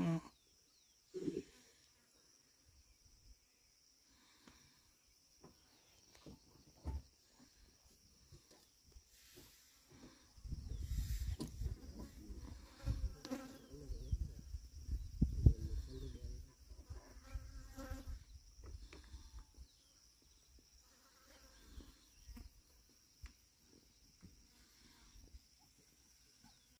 Mm.